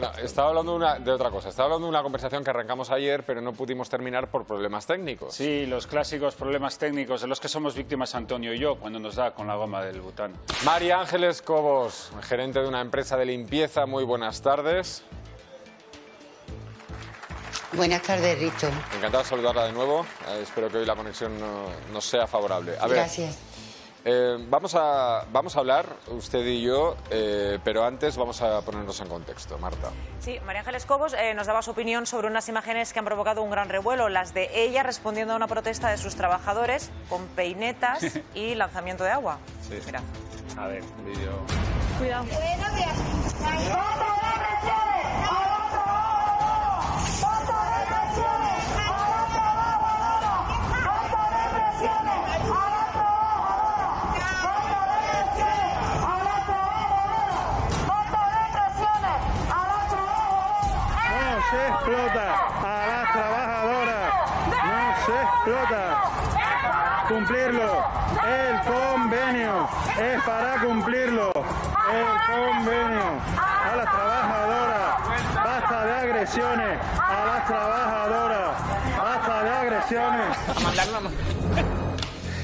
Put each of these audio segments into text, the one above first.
Bueno, estaba hablando de, una- de otra cosa. Estaba hablando de una conversación que arrancamos ayer, pero no pudimos terminar por problemas técnicos. Sí, los clásicos problemas técnicos de los que somos víctimas Antonio y yo cuando nos da con la goma del butano. María Ángeles Cobos, gerente de una empresa de limpieza. Muy buenas tardes. Buenas tardes, Risto. Encantado de saludarla de nuevo. Eh, espero que hoy la conexión no, no sea favorable. A ver, Gracias. Eh, vamos, a, vamos a hablar, usted y yo, eh, pero antes vamos a ponernos en contexto. Marta. Sí, María Ángeles Cobos eh, nos daba su opinión sobre unas imágenes que han provocado un gran revuelo, las de ella respondiendo a una protesta de sus trabajadores con peinetas y lanzamiento de agua. Mira. A ver, vídeo. Cuidado. Explota. Cumplirlo. El convenio es para cumplirlo. El convenio a las trabajadoras. Basta de agresiones a las trabajadoras. Basta de agresiones. A mandar una...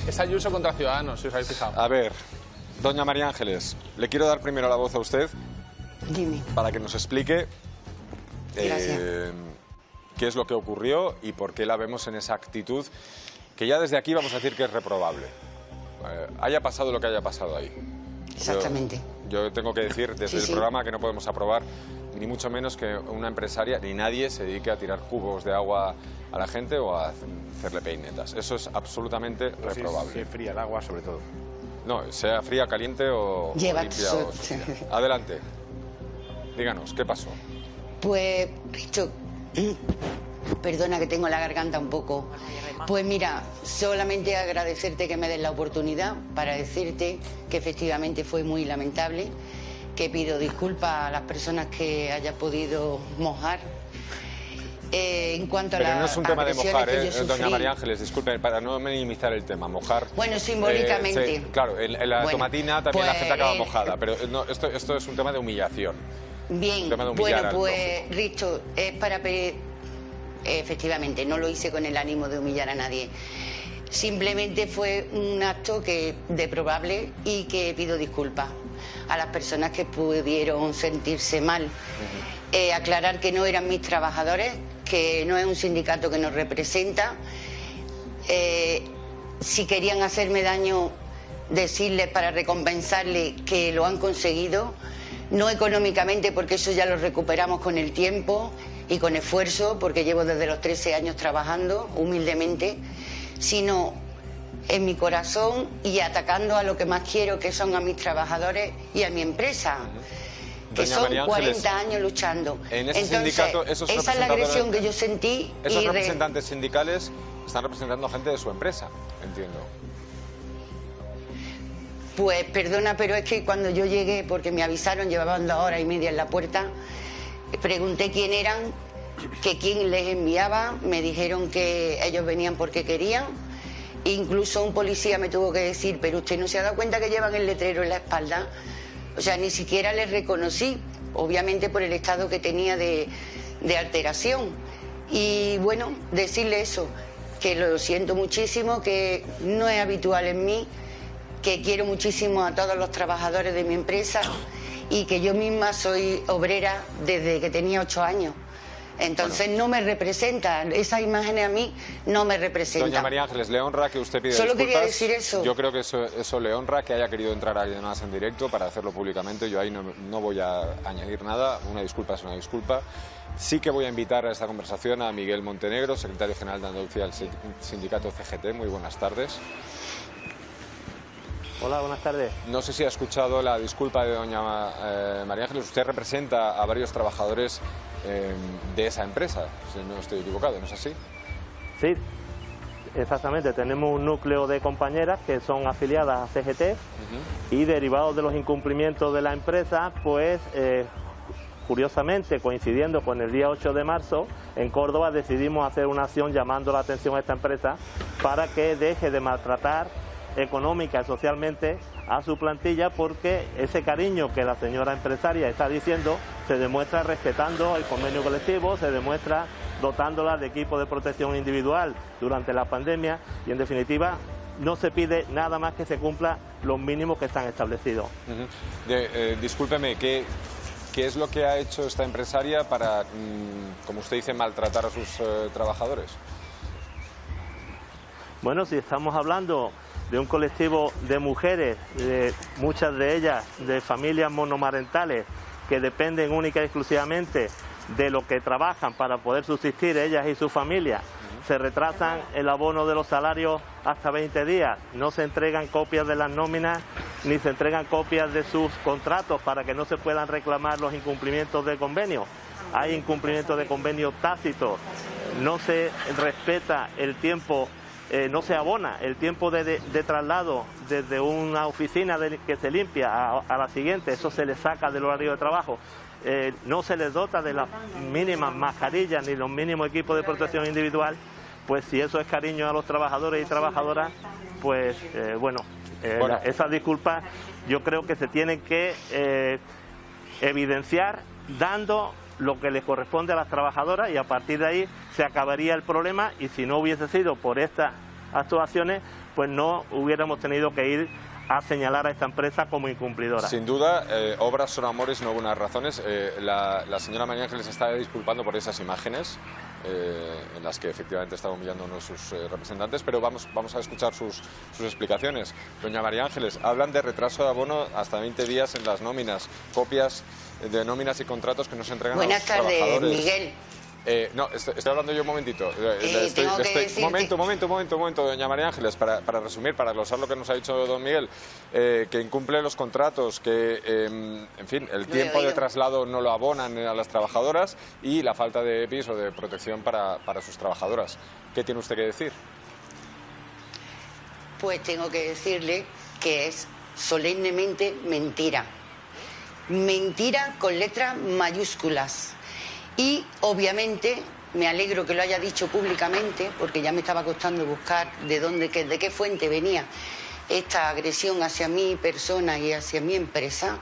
Es Ayuso contra Ciudadanos, si os habéis fijado. A ver, doña María Ángeles, le quiero dar primero la voz a usted Dime. para que nos explique eh, Gracias. Qué es lo que ocurrió y por qué la vemos en esa actitud que ya desde aquí vamos a decir que es reprobable. Eh, haya pasado lo que haya pasado ahí. Exactamente. Yo, yo tengo que decir desde Sí, el sí. programa que no podemos aprobar ni mucho menos que una empresaria ni nadie se dedique a tirar cubos de agua a la gente o a hacerle peinetas. Eso es absolutamente reprobable. Sí, fría el agua, sobre todo. No, sea fría, caliente o, o Lleva limpia su- o. Adelante. Díganos, ¿qué pasó? Pues, Risto, perdona que tengo la garganta un poco. Pues mira, solamente agradecerte que me des la oportunidad para decirte que efectivamente fue muy lamentable, que pido disculpas a las personas que haya podido mojar. Eh, en cuanto a Pero las no es un tema de mojar, ¿eh? doña. María Ángeles, disculpe, para no minimizar el tema, mojar. Bueno, simbólicamente. Eh, sí, claro, en, en la Bueno, tomatina también la pues, gente acaba eh, mojada, pero no, esto, esto es un tema de humillación. Bien, de bueno, pues Risto, es para efectivamente, no lo hice con el ánimo de humillar a nadie. Simplemente fue un acto que deprobable y que pido disculpas a las personas que pudieron sentirse mal. Eh, aclarar que no eran mis trabajadores, que no es un sindicato que nos representa. Eh, si querían hacerme daño, decirles para recompensarles que lo han conseguido, no económicamente porque eso ya lo recuperamos con el tiempo y con esfuerzo, porque llevo desde los 13 años trabajando humildemente, sino en mi corazón y atacando a lo que más quiero, que son a mis trabajadores y a mi empresa. Que Doña son María Ángeles, 40 años luchando. En ese Entonces, sindicato, esos esa es la agresión que yo sentí. Esos y re- representantes sindicales están representando gente de su empresa, entiendo. Pues perdona, pero es que cuando yo llegué, porque me avisaron, llevaban dos horas y media en la puerta, pregunté quién eran, que quién les enviaba, me dijeron que ellos venían porque querían. Incluso un policía me tuvo que decir, pero usted no se ha dado cuenta que llevan el letrero en la espalda. O sea, ni siquiera les reconocí, obviamente por el estado que tenía de, de alteración. Y bueno, decirle eso, que lo siento muchísimo, que no es habitual en mí, que quiero muchísimo a todos los trabajadores de mi empresa y que yo misma soy obrera desde que tenía ocho años. Entonces no me representa, esas imágenes a mí no me representan. Doña María Ángeles, le honra que usted pida Solo disculpas. quería decir eso. Yo creo que eso, eso le honra que haya querido entrar a más en directo para hacerlo públicamente. Yo ahí no, no voy a añadir nada. Una disculpa es una disculpa. Sí que voy a invitar a esta conversación a Miguel Montenegro, secretario general de Andalucía del sin- sindicato CGT. Muy buenas tardes. Hola, buenas tardes. No sé si ha escuchado la disculpa de doña eh, María Ángeles. Usted representa a varios trabajadores eh, de esa empresa, si no estoy equivocado, ¿no es así? Sí, exactamente. Tenemos un núcleo de compañeras que son afiliadas a CGT y derivados de los incumplimientos de la empresa, pues eh, curiosamente coincidiendo con el día 8 de marzo, en Córdoba decidimos hacer una acción llamando la atención a esta empresa para que deje de maltratar económica y socialmente a su plantilla porque ese cariño que la señora empresaria está diciendo se demuestra respetando el convenio colectivo, se demuestra dotándola de equipo de protección individual durante la pandemia y en definitiva no se pide nada más que se cumpla los mínimos que están establecidos. Uh -huh. de, eh, discúlpeme, ¿qué, ¿qué es lo que ha hecho esta empresaria para, mmm, como usted dice, maltratar a sus eh, trabajadores? Bueno, si estamos hablando de un colectivo de mujeres, muchas de ellas de familias monomarentales, que dependen única y exclusivamente de lo que trabajan para poder subsistir ellas y su familia, se retrasan el abono de los salarios hasta 20 días, no se entregan copias de las nóminas ni se entregan copias de sus contratos para que no se puedan reclamar los incumplimientos de convenio. Hay incumplimientos de convenio tácitos, no se respeta el tiempo, eh, no se abona el tiempo de, de, de traslado desde una oficina de, que se limpia a, a la siguiente, eso se le saca del horario de trabajo. Eh, no se les dota de las mínimas mascarillas ni los mínimos equipos de protección individual, pues si eso es cariño a los trabajadores y trabajadoras, pues eh, bueno, bueno, esas disculpas yo creo que se tienen que evidenciar dando lo que les corresponde a las trabajadoras y a partir de ahí se acabaría el problema y si no hubiese sido por estas actuaciones, pues no hubiéramos tenido que ir a señalar a esta empresa como incumplidora. Sin duda, eh, obras son amores, no buenas razones. Eh, la, señora María Ángeles está disculpando por esas imágenes eh, en las que efectivamente estaba humillando a uno de sus representantes, pero vamos, vamos a escuchar sus, sus, explicaciones. Doña María Ángeles, hablan de retraso de abono hasta 20 días en las nóminas, copias de nóminas y contratos que no se entregan Buenas a los tardes, trabajadores. Miguel. Eh, no, estoy, estoy, hablando yo un momentito. Eh, estoy, estoy, momento, momento, momento, momento, doña María Ángeles, para, para, resumir, para glosar lo que nos ha dicho don Miguel, eh, que incumple los contratos, que, en fin, el tiempo de traslado no lo abonan a las trabajadoras y la falta de EPIs o de protección para, para sus trabajadoras. ¿Qué tiene usted que decir? Pues tengo que decirle que es solemnemente mentira. Mentira con letras mayúsculas. Y obviamente me alegro que lo haya dicho públicamente, porque ya me estaba costando buscar de dónde, de qué fuente venía esta agresión hacia mi persona y hacia mi empresa.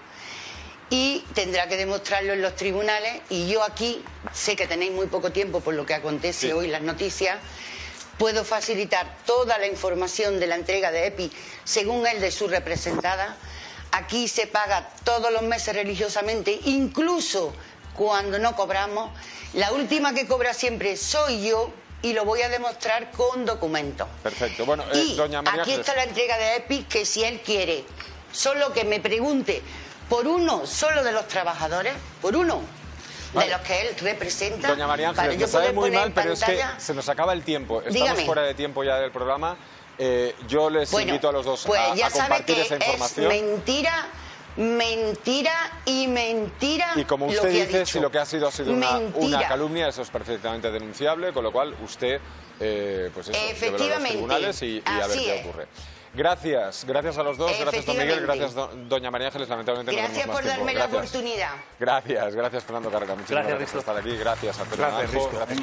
Y tendrá que demostrarlo en los tribunales. Y yo aquí sé que tenéis muy poco tiempo por lo que acontece sí. hoy las noticias. Puedo facilitar toda la información de la entrega de EPI según el de su representada. Aquí se paga todos los meses religiosamente, incluso cuando no cobramos. La última que cobra siempre soy yo y lo voy a demostrar con documentos. Perfecto. Bueno, eh, y doña María aquí está la entrega de EPI que si él quiere, solo que me pregunte por uno solo de los trabajadores, por uno de los que él representa. Doña María Ángeles, me sabe muy mal, pero es que se nos acaba el tiempo. Estamos Dígame. fuera de tiempo ya del programa. Eh, yo les bueno, invito a los dos pues a, ya a compartir sabe que esa información. Es mentira mentira y mentira. Y como usted lo que dice, ha si lo que ha sido ha sido una, calumnia, eso es perfectamente denunciable, con lo cual usted, eh, pues eso, Efectivamente, a los tribunales y, y a ver qué es. ocurre. Gracias, gracias a los dos, gracias don Miguel, gracias do, doña María Ángeles, lamentablemente no Gracias tenemos más por tiempo. darme la gracias. oportunidad. Gracias, gracias Fernando Carrera, muchísimas Gracias, gracias, por estar aquí, gracias Risto. gracias